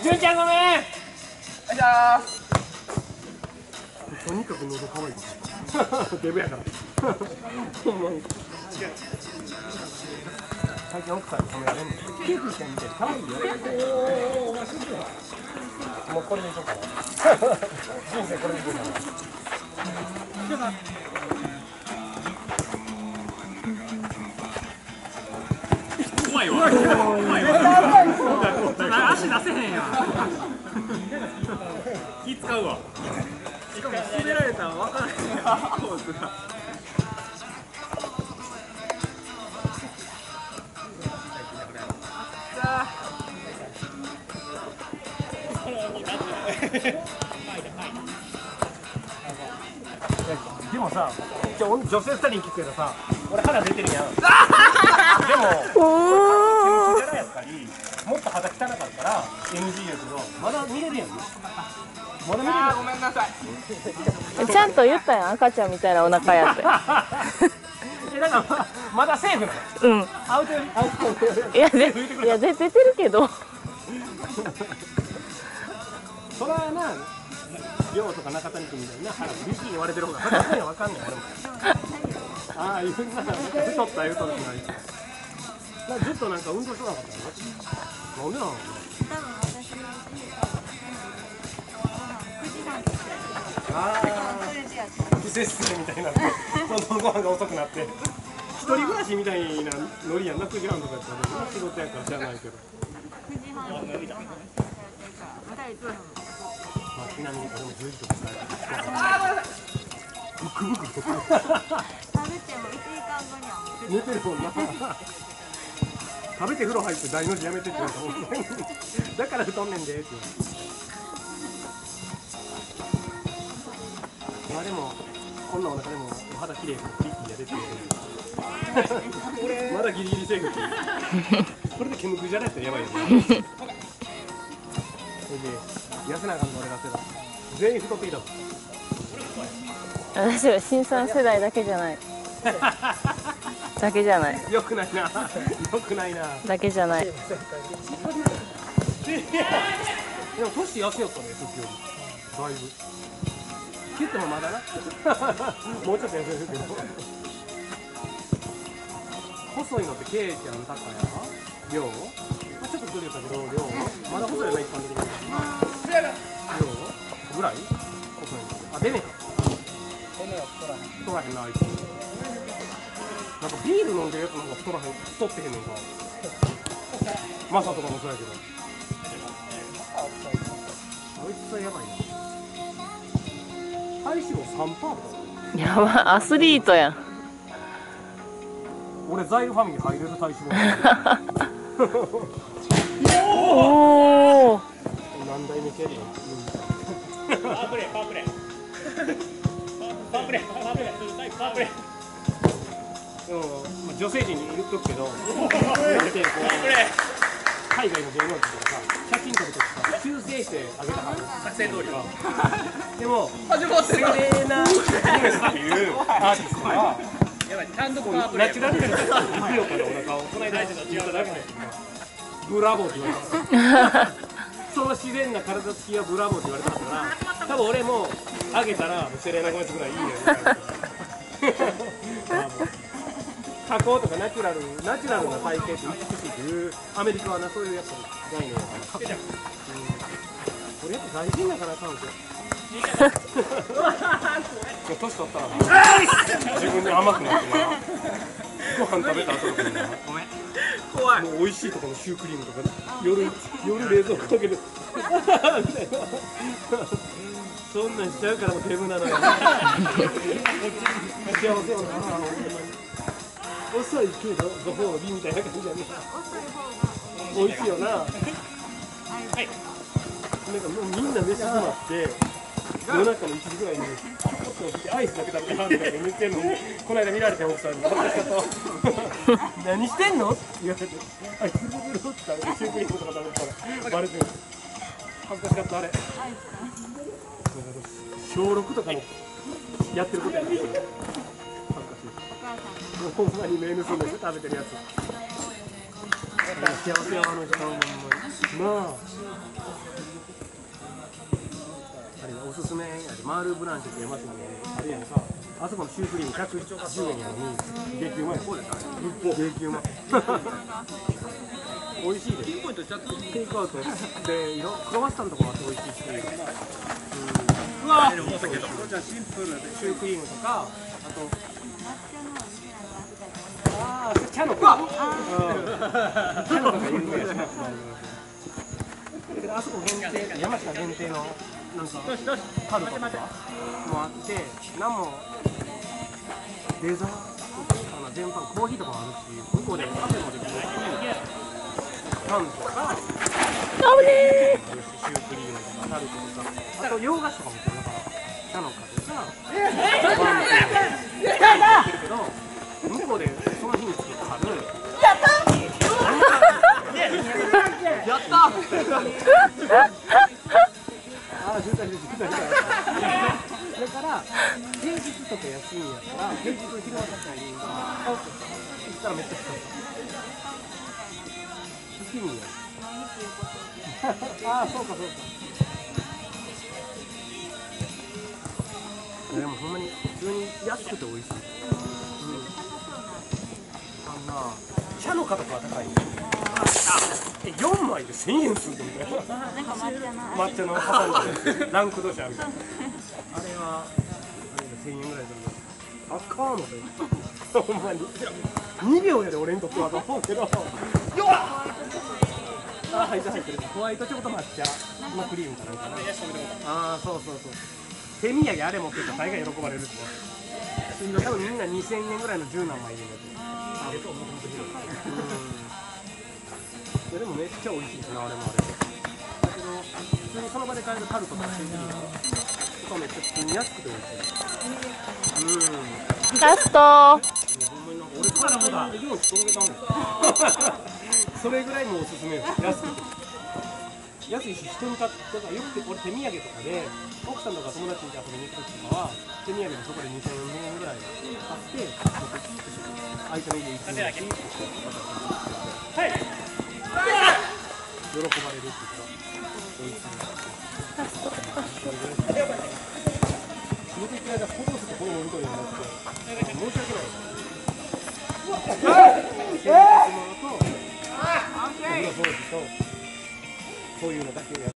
純ちゃんごめんあじゃあとにかく喉乾いたデブやからほんまに最近奥さんに褒められんのキューピーちゃんみたいに可愛いよもうこれでいこうかな人生これでいこうかな気使うわ。しかも滑られたら分からへんポーズがでもさじゃあ女性2人に聞くけどさ俺肌出てるやん。でももっと肌汚かったら NG やけどまだ見れるやんまだ見れるやん。ごめんなさい。ーちゃんと言ったやん赤ちゃんみたいなお腹やって。えだからままだセーフなの？うん。アウトアウトいやでいやで出てるけど。そらな亮とか中谷君みたいな腹ビキに割れてる方が肌には分かんない。俺もああ言うな。太った言うとるくないなずっとなんか運動してなかったのなんでなのああ季節性みたいなどんどんご飯が遅くなって一人暮らしみたいなノリやんな9時半とかやったら仕事やから知らないけど。まあちなみに俺も10時とか伝えてブクブク太ってる食べても1時間後には寝てるもんな食べて風呂入って大の字やめてって言われたもんだから太んねんでって言われてまあでもこんなお腹でもお肌綺麗からクリッキーやでって言うまだギリギリセーフってこれで煙くじゃないとやばいよねそれで痩せなあかんの俺がせだ全員太ってきたもん私は新三世代だけじゃない。だけじゃない。よくないな。よくないな。だけじゃない。でも年痩せよったね時よりだいぶ。切ってもまだな。もうちょっと痩せるけど細いのってケイちゃん高や量まあちょっと太りよったけど量まだ細いよな一般的に量ぐらい？細いの。あ出ねえか。太らへんなあいつなんかビール飲んでるやつなんか太らへん太ってへんねんか。マサとかもそうやけど。あいつはやばいな。体脂肪3%とか。やばアスリートやん俺ザイルファミリー入れる体脂肪おお何代目系でパワープレイ。パワープレイパワープレイ。パワープレイパワープレイでも、まあ、女性陣に言っとくけど。なんてこう海外の芸能人とかさ写真撮るときさ修正してあげたはず作戦通り。でもセレーナ・ゴメスっていうアーティストがやばい単独パワープレイナチュラルで2秒間でお腹をこの間言っただけでブラボーって言われた。その自然な体つきはブラボーって言われたから多分俺もあげたらセレーナ・ゴメスぐらいいいね加工とかナチュラルナチュラルな体型って美しいっていうアメリカはなそういうやつないのよ、うん、これやっぱ大事だからあかんすよ年取ったらな自分で甘くなってなご飯食べた後とかになごめん怖いもう美味しいところのシュークリームとか夜夜冷蔵庫かけるそんなんしちゃうからもうデブなのよ。幸せよな遅いけどご褒美みたいな感じやね。美味しい。よななんかもうみんな飯詰まって夜中の1時ぐらいにちょっと起きてアイスだけ食べてはんみたいな言ってんのにこの間見られて奥さんに私と何してんの？って言われてあいつブルブルって食べてシュークリームとか食べたらバレてる恥ずかしかったあれ小6とかのやってることやってる恥ずかしいもうほんまに目盗んで食べてるやつ。幸せの人ほん。まになあおすすめやで。マールブランシュって山下にあるやんか。あそこのシュークリーム110円やのに激うまい激うま美味しいで。ピンポイントちゃってテイクアウトで色クロワッサンとかもあって美味しいし。うん。うわシュークリームとかあとああ茶の子うん茶の子が有名やしなであそこ限定山下限定のなんかタルトとかもあって何もデザートかな全般コーヒーとかもあるし向こうでカフェもできるしパンとか危ねシュークリームとかタルトとかあと洋菓子とかも売ってるだから茶の花とか向こうでその日に作ったはるやったああ、渋滞渋滞渋滞渋滞。だから、平日とか休みやったら、平日の昼間とかに、行ったらめっちゃ好き。好きにや。ああ、そうかそうか。でもほんまに普通に安くて美味しい。うん。あんな、茶の価格は高い。あ、え、4枚で1000円するみたいな。抹茶の挟んでランクドシャみたいなあれはあれで1000円ぐらいするのあかんので。ほんまに。2秒やで俺にとってはと思うけど。よっ。あ入ってる入ってる。ホワイトチョコと抹茶のクリームかなんかな。ああそうそうそう手土産あれ持ってたら大概喜ばれるって多分みんな2000円ぐらいの10何枚入れるやつうんいやでもめっちゃ美味しいしなあれもあれだけど普通にその場で買えるタルトとかシュークリームとかめっちゃ普通に安くて美味しいうんラスト俺からもだ。それぐらいもうおすすめよ安くて。安い。し人に買ってだからよくて俺手土産とかで奥さんとか友達に遊びに行く時とかは手土産でそこで2000円ぐらい買って持ってきて相手の家行ってみるしはい喜ばれるって言った美味しい仕事行ってる間フォトスとこのモニトリになって申し訳ない洗濯物とお風呂掃除とこういうのだけや